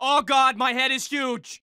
Oh god, my head is huge!